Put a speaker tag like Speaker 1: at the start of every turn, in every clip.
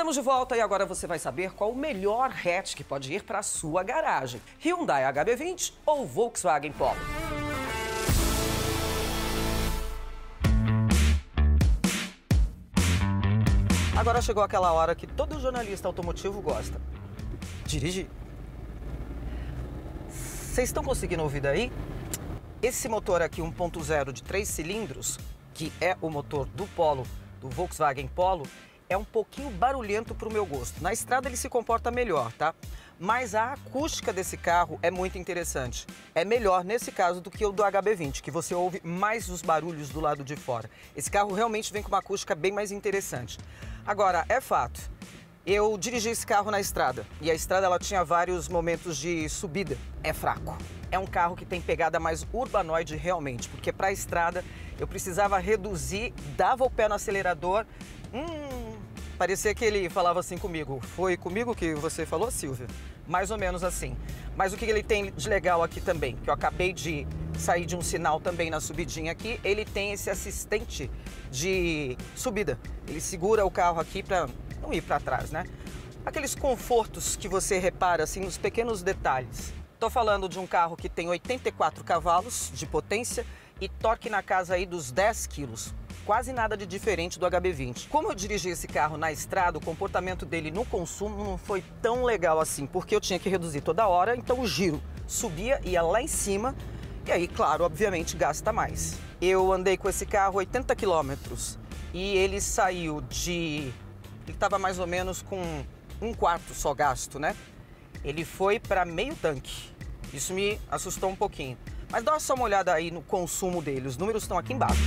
Speaker 1: Estamos de volta e agora você vai saber qual o melhor hatch que pode ir para a sua garagem: Hyundai HB20 ou Volkswagen Polo. Agora chegou aquela hora que todo jornalista automotivo gosta: dirigir. Vocês estão conseguindo ouvir daí? Esse motor aqui 1.0 de 3 cilindros, que é o motor do Polo, do Volkswagen Polo, é um pouquinho barulhento para o meu gosto. Na estrada ele se comporta melhor, tá? Mas a acústica desse carro é muito interessante. É melhor nesse caso do que o do HB20, que você ouve mais os barulhos do lado de fora. Esse carro realmente vem com uma acústica bem mais interessante. Agora, é fato, eu dirigi esse carro na estrada e a estrada ela tinha vários momentos de subida. É fraco. É um carro que tem pegada mais urbanoide realmente, porque para a estrada eu precisava reduzir, dava o pé no acelerador. Hum, parecia que ele falava assim comigo. Foi comigo que você falou, Silvia? Mais ou menos assim. Mas o que ele tem de legal aqui também, que eu acabei de sair de um sinal também na subidinha aqui, ele tem esse assistente de subida. Ele segura o carro aqui para não ir para trás, né? Aqueles confortos que você repara assim nos pequenos detalhes. Estou falando de um carro que tem 84 cavalos de potência e torque na casa aí dos 10 quilos. Quase nada de diferente do HB20. Como eu dirigi esse carro na estrada, o comportamento dele no consumo não foi tão legal assim, porque eu tinha que reduzir toda hora, então o giro subia, ia lá em cima, e aí, claro, obviamente gasta mais. Eu andei com esse carro 80 quilômetros e ele saiu de ele estava mais ou menos com um quarto só gasto, né? Ele foi para meio tanque. Isso me assustou um pouquinho. Mas dá só uma olhada aí no consumo dele. Os números estão aqui embaixo.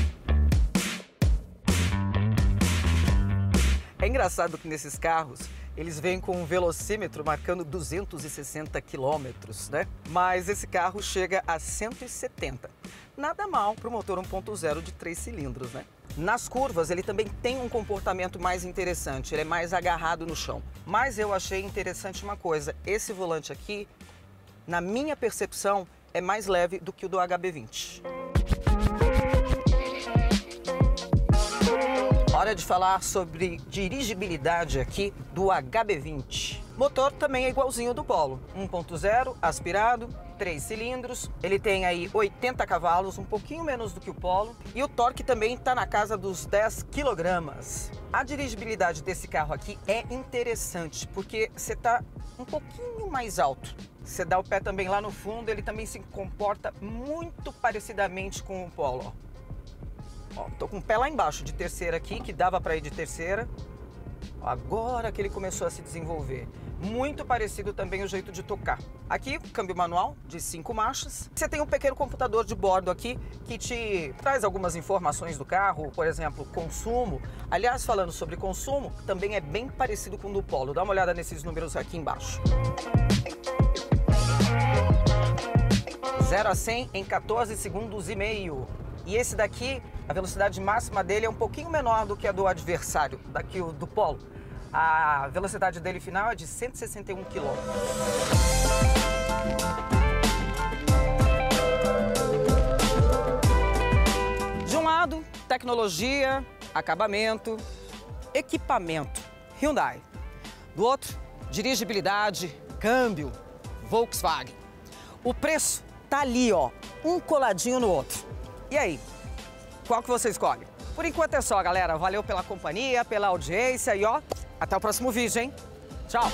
Speaker 1: É engraçado que nesses carros eles vêm com um velocímetro marcando 260 quilômetros, né? Mas esse carro chega a 170. Nada mal para o motor 1.0 de 3 cilindros, né? Nas curvas, ele também tem um comportamento mais interessante, ele é mais agarrado no chão. Mas eu achei interessante uma coisa: esse volante aqui, na minha percepção, é mais leve do que o do HB20. Hora de falar sobre dirigibilidade aqui do HB20. Motor também é igualzinho do Polo, 1.0, aspirado, 3 cilindros. Ele tem aí 80 cavalos, um pouquinho menos do que o Polo. E o torque também está na casa dos 10 quilogramas. A dirigibilidade desse carro aqui é interessante, porque você está um pouquinho mais alto. Você dá o pé também lá no fundo, ele também se comporta muito parecidamente com o Polo. Ó, tô com o pé lá embaixo de terceira aqui, que dava para ir de terceira. Agora que ele começou a se desenvolver. Muito parecido também o jeito de tocar. Aqui, câmbio manual de cinco marchas. Você tem um pequeno computador de bordo aqui que te traz algumas informações do carro, por exemplo, consumo. Aliás, falando sobre consumo, também é bem parecido com o do Polo. Dá uma olhada nesses números aqui embaixo. 0 a 100 em 14 segundos e meio. E esse daqui, a velocidade máxima dele é um pouquinho menor do que a do adversário, daqui do Polo. A velocidade dele final é de 161 km. De um lado, tecnologia, acabamento, equipamento, Hyundai. Do outro, dirigibilidade, câmbio, Volkswagen. O preço tá ali, ó, um coladinho no outro. E aí, qual que você escolhe? Por enquanto é só, galera. Valeu pela companhia, pela audiência e ó, até o próximo vídeo, hein? Tchau!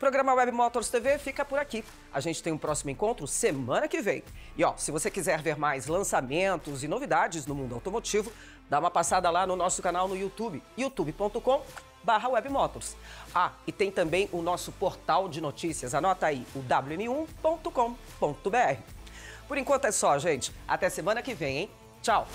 Speaker 1: Programa Web Motors TV fica por aqui. A gente tem um próximo encontro semana que vem. E ó, se você quiser ver mais lançamentos e novidades no mundo automotivo, dá uma passada lá no nosso canal no YouTube, youtube.com barra webmotors. Ah, e tem também o nosso portal de notícias, anota aí, o wm1.com.br. Por enquanto é só, gente. Até semana que vem, hein? Tchau!